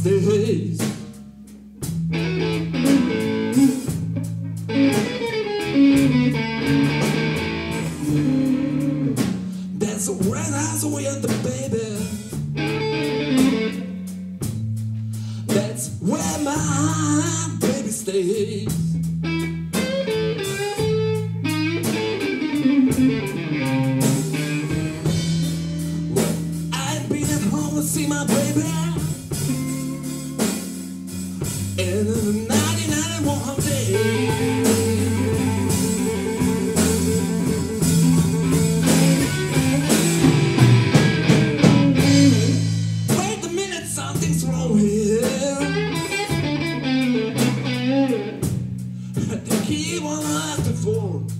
stays. That's where I was with the baby. That's where my baby stays. See my baby. In the 1991 day. Wait a minute, something's wrong here. They keep on asking for.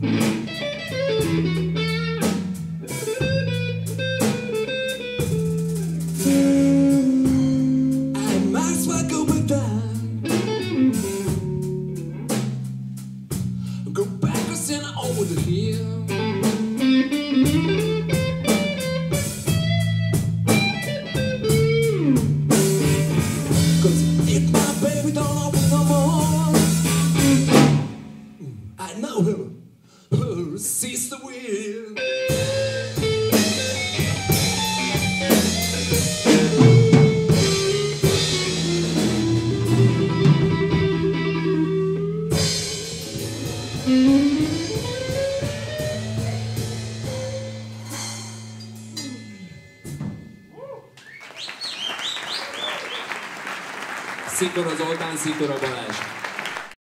Mm-hmm. Szikora Zoltán, Szikora Balázs.